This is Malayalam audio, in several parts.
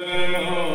Oh.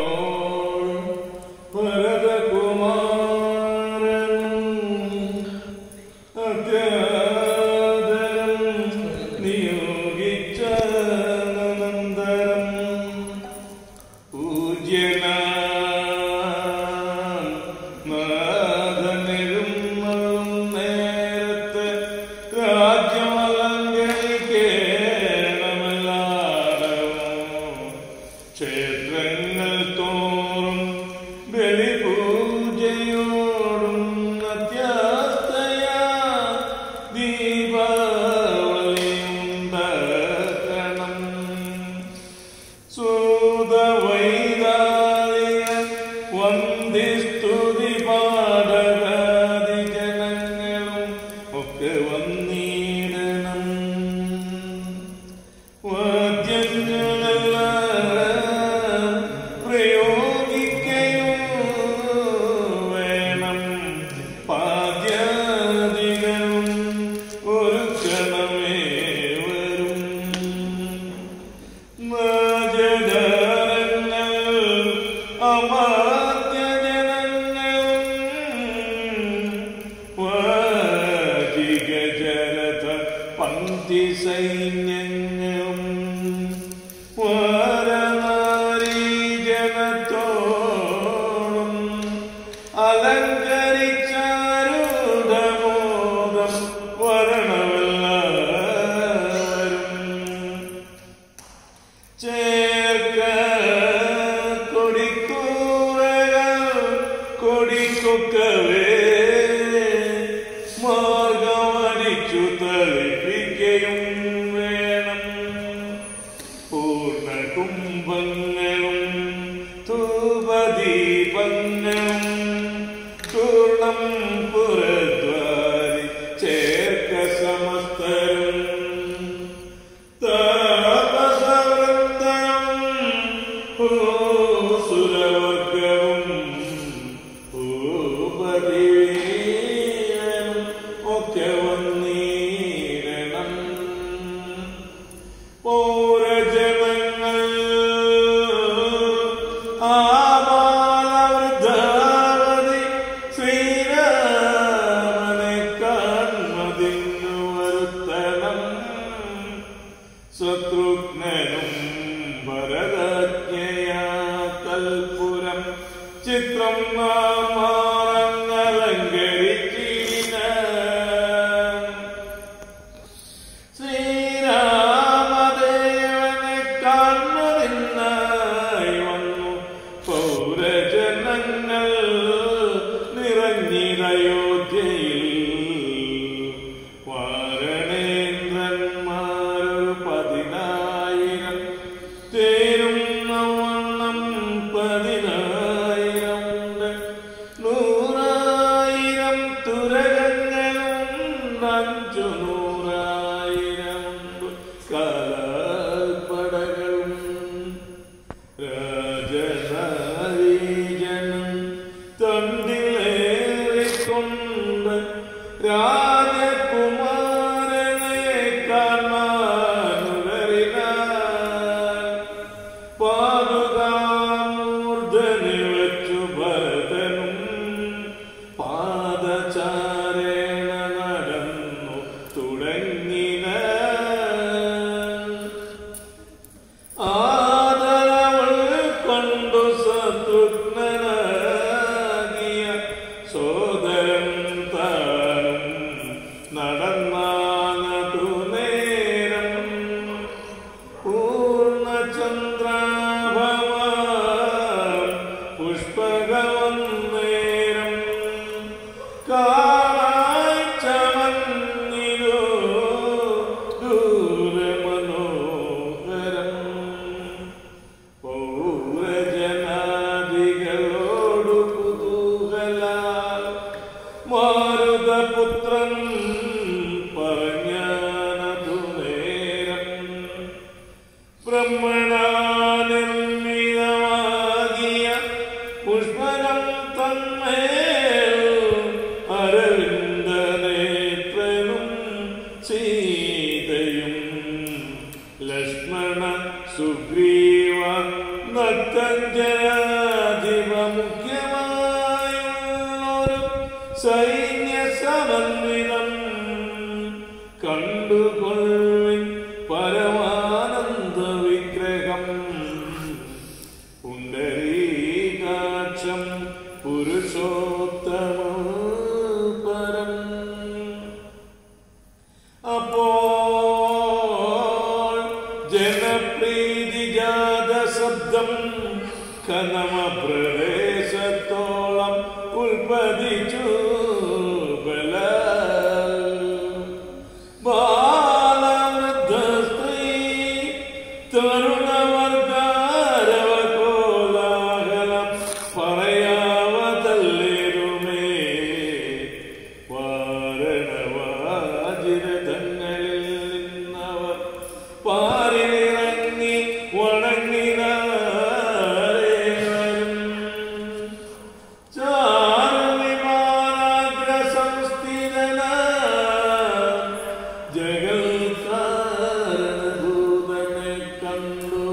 para ग्रीव नक्तञ्जया lindo.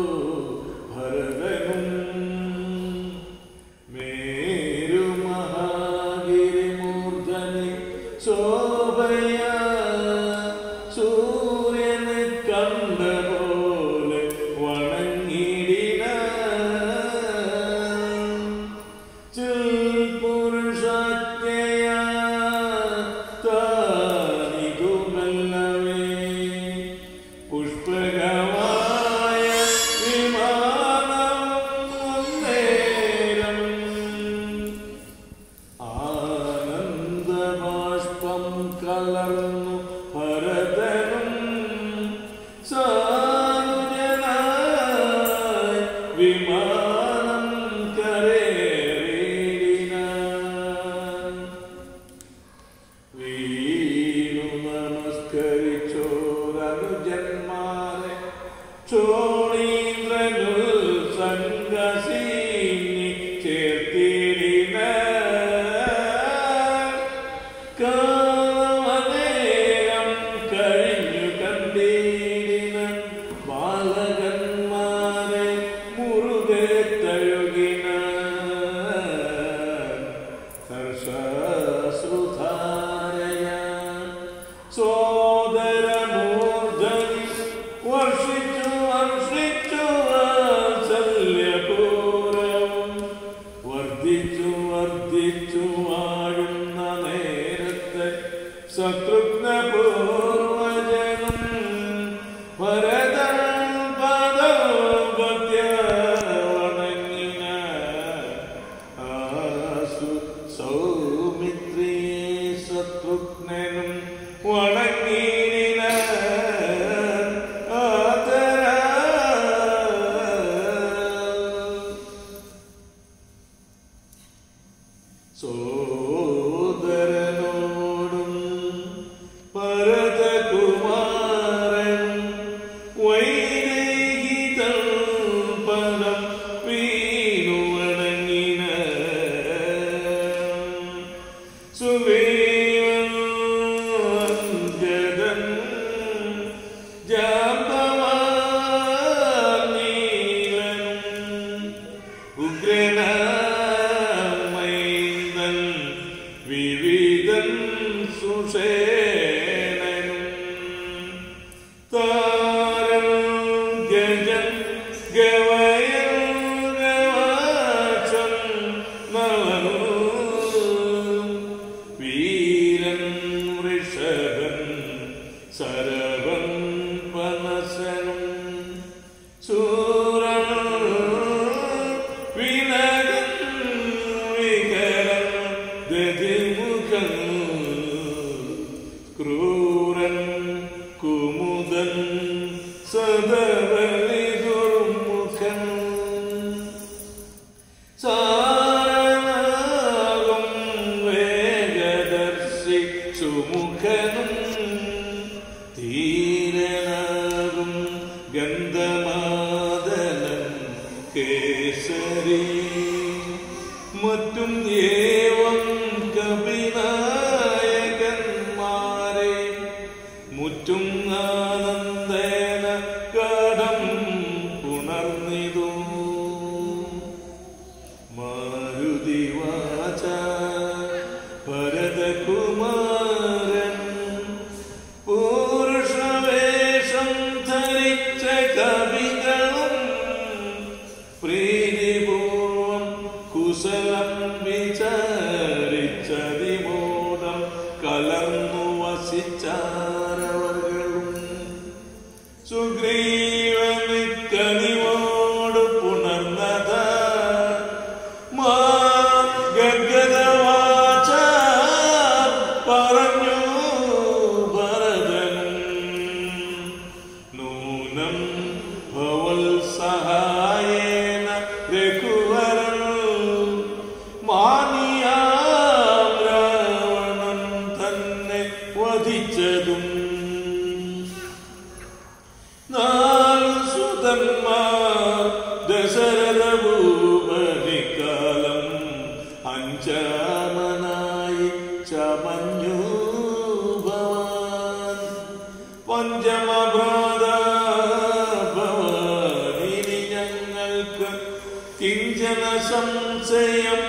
സംശയം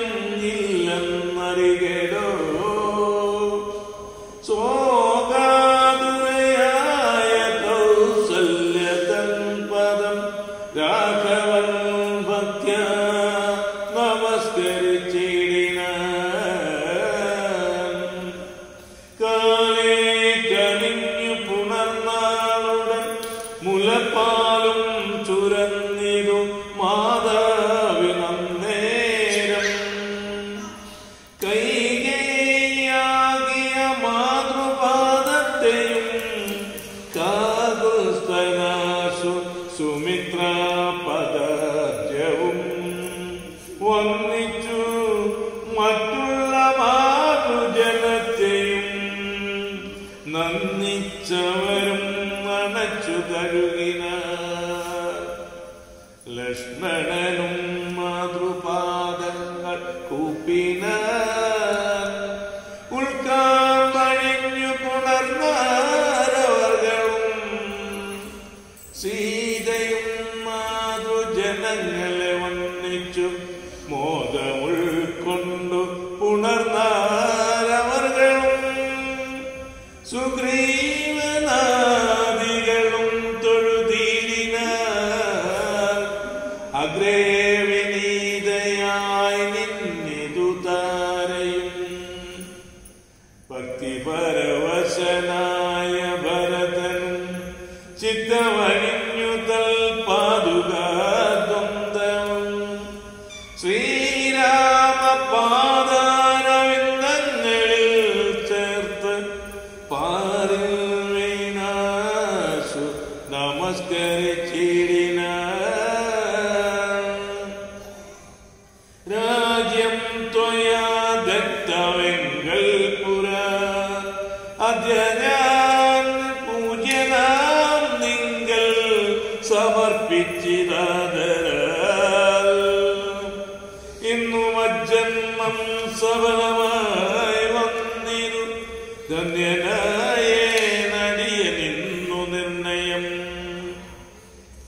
സീതയും മാതൃജനങ്ങളെ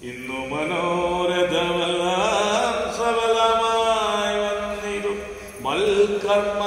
ഇന്നു മനോരഥമെല്ലാം സഫലമായി വന്നിരു മൽക്കർമ്മ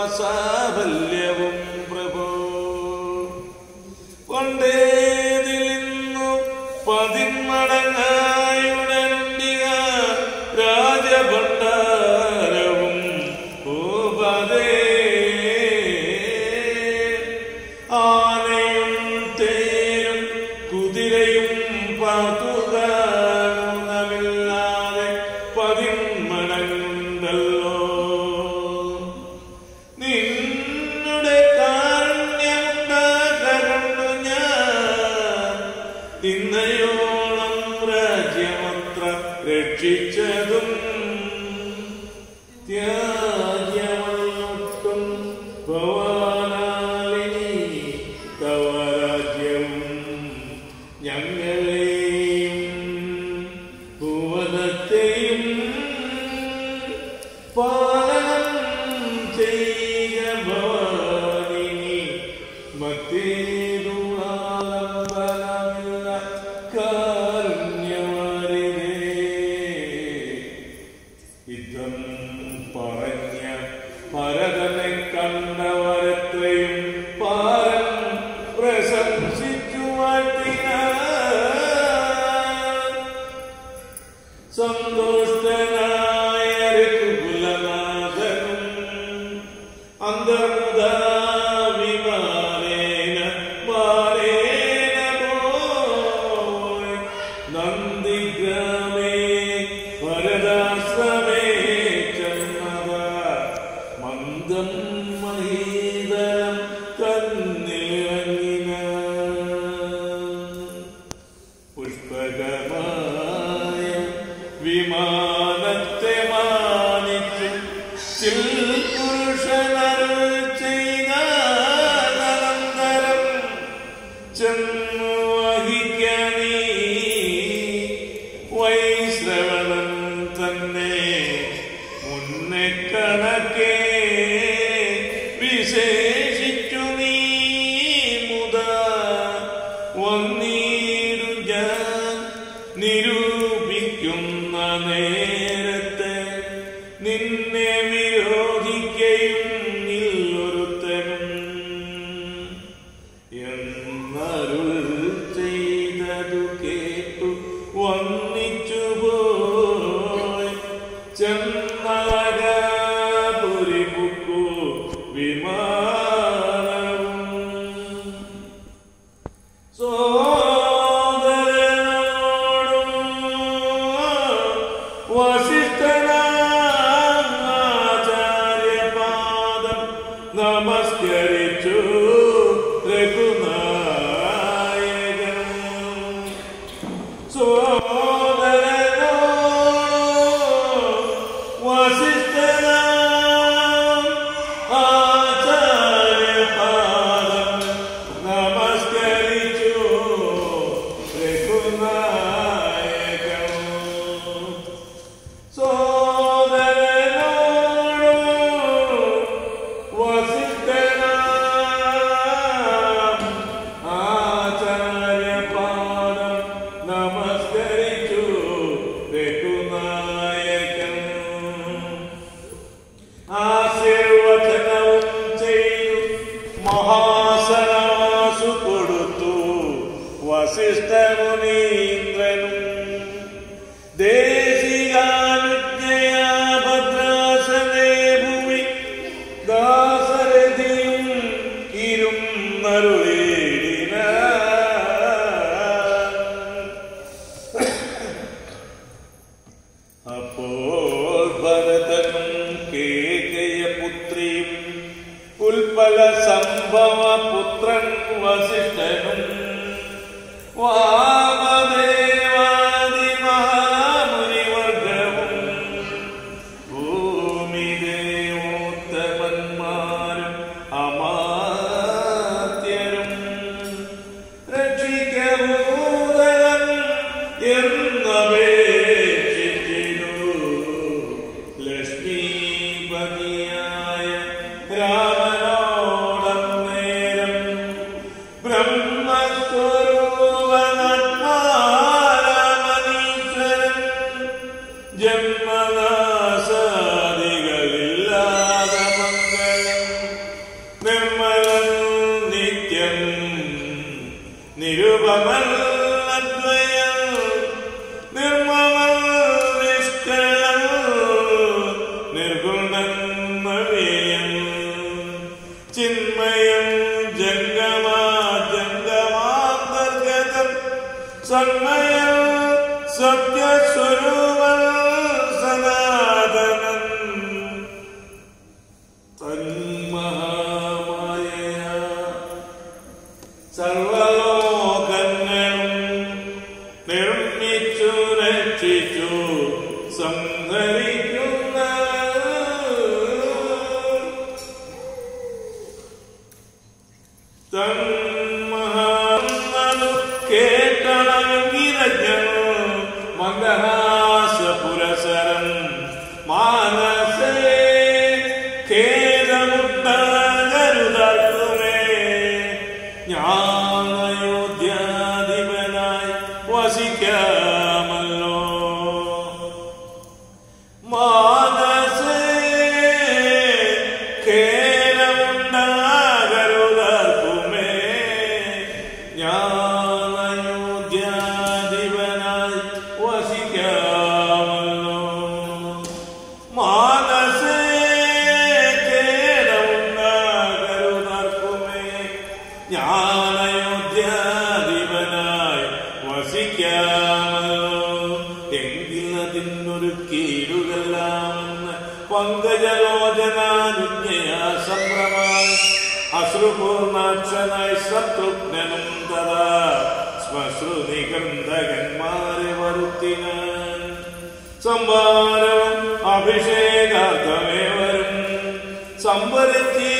ஒருத்தி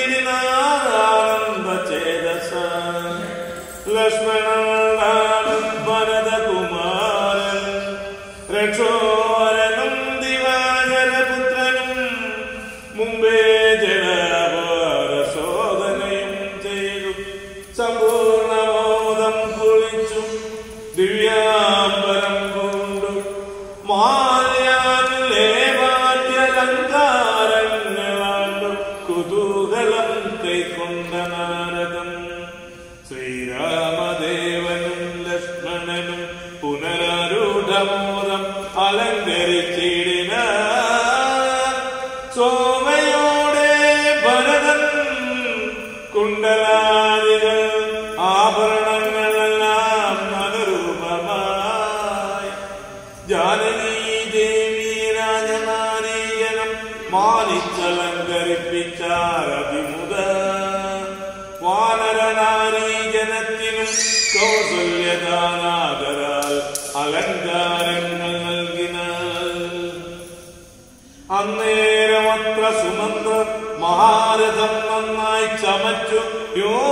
요.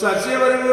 சசிவரும்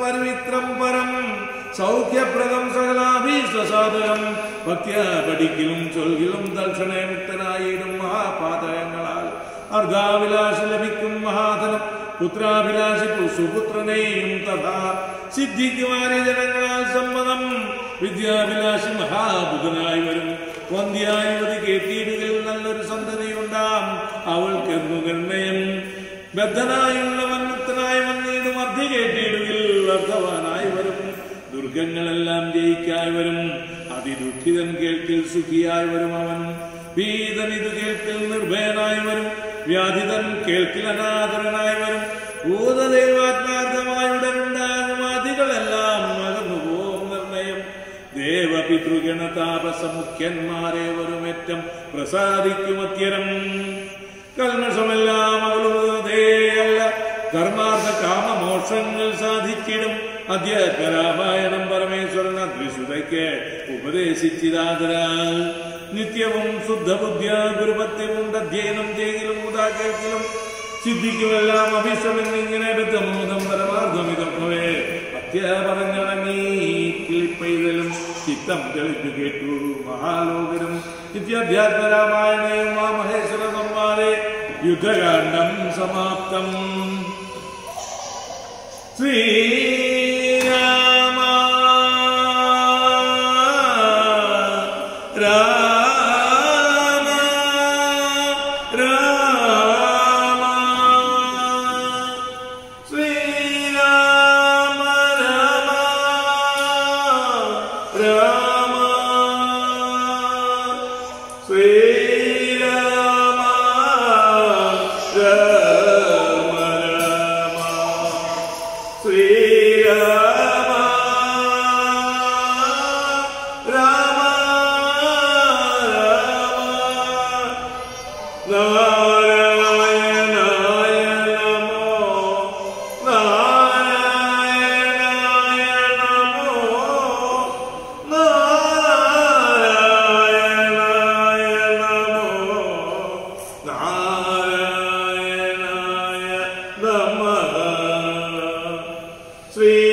പരമിത്രം പരം സൗഖ്യപ്രദം സകലാഭീഷ്ടസാധനം ഭക്തി പഠിക്കലും ചൊൽകിലും തൽക്ഷണേ മുക്തനായിടും മഹാപാതകങ്ങളാൽ. അർദ്ധാഭിലാഷ ലഭിക്കും മഹാധനം പുത്രാഭിലാഷി സുപുത്രനെയും തഥാ. സിദ്ധിക്കുവാനെ ജനങ്ങളാൽ സമ്മതം വിദ്യാഭിലാഷി മഹാബുധനായി വരും. വന്ധ്യായുവതി കേട്ടിയിടുകിൽ നല്ലൊരു സന്തതിയുണ്ടാം അവൾക്കെന്നു നിർണയം ബദ്ധനായുള്ളവൻ അർദ്ധവാനായി വരും. ദുർഗങ്ങളെല്ലാം ജയിക്കായി വരും. അതിദുഃഖിതൻ കേൾക്കിൽ സുഖിയായി വരും അവൻ. ഭീതൻ ഇത് കേൾക്കിൽ നിർഭയനായി വരും. വ്യാധിതൻ കേൾക്കിൽ അനാദരനായി വരും. ഭൂതദേവാത്മാർത്ഥമായി ഉടനുണ്ടാകും അതികളെല്ലാം അകന്നു പോകും നിർണയം. ദേവപിതൃഗണ താപസ മുഖ്യന്മാരെ പ്രസാദിക്കും അത്യരം. കൽമഷമെല്ലാം അകലുന്നതേയല്ല ധർമാർത്ഥ കാമമോക്ഷങ്ങൾ സാധിച്ചിടും അധ്യാത്മരാമായണം പരമേശ്വരൻ അദ്വിശുതയ്ക്ക് ഉപദേശിച്ചിതാതരാൽ നിത്യവും ശുദ്ധബുദ്ധ്യ ഗുരുപത്യമുണ്ട്. അധ്യയനം ചെയ്യലും മുതാ കേൾക്കലും സിദ്ധിക്കുമെല്ലാം അഭിശ്രമെന്നിങ്ങനെ ബദ്ധമോദം പരമാർത്ഥമിതപ്പവേ അത്യ കിളിപ്പെയ്തലും ചിത്തം തെളിച്ചു കേട്ടു മഹാലോകരും നിത്യാധ്യാത്മരാമായണയും ആ മഹേശ്വര സംവാദേ യുദ്ധകാന്ഡം സമാപ്തം. See? sweet.